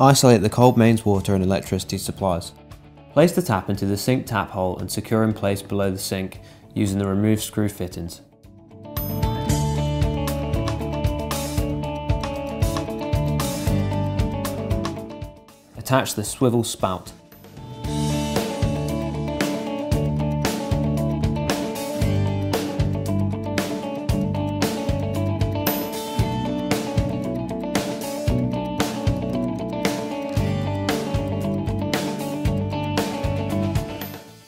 Isolate the cold mains water and electricity supplies. Place the tap into the sink tap hole and secure in place below the sink using the removed screw fittings. Attach the swivel spout.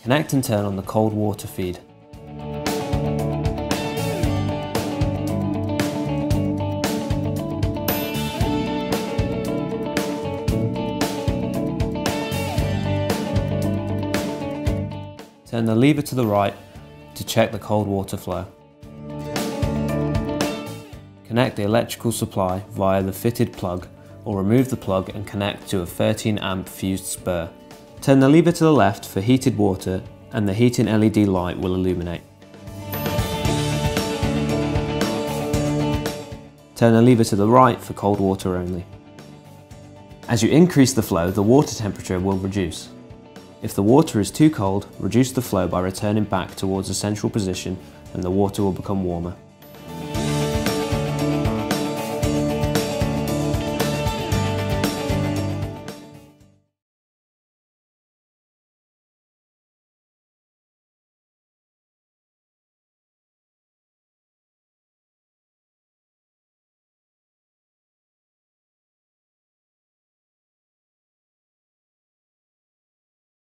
Connect and turn on the cold water feed. Turn the lever to the right to check the cold water flow. Connect the electrical supply via the fitted plug or remove the plug and connect to a 13 amp fused spur. Turn the lever to the left for heated water and the heating LED light will illuminate. Turn the lever to the right for cold water only. As you increase the flow, the water temperature will reduce. If the water is too cold, reduce the flow by returning back towards the central position and the water will become warmer.